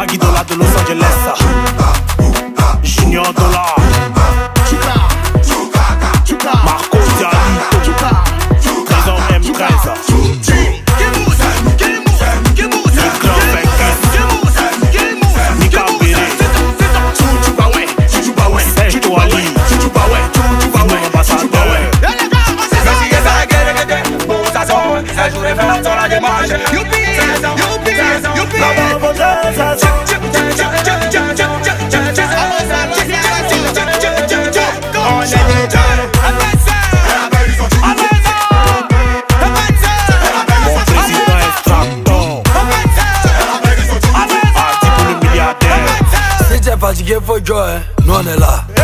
Maggie Dollar de Los Angeles. Junior Dollar. Marco Dialito. Trésor M13. Nika Bere. Serge Toali. Vino Ambassadeur. se faci che voi gioe, non è là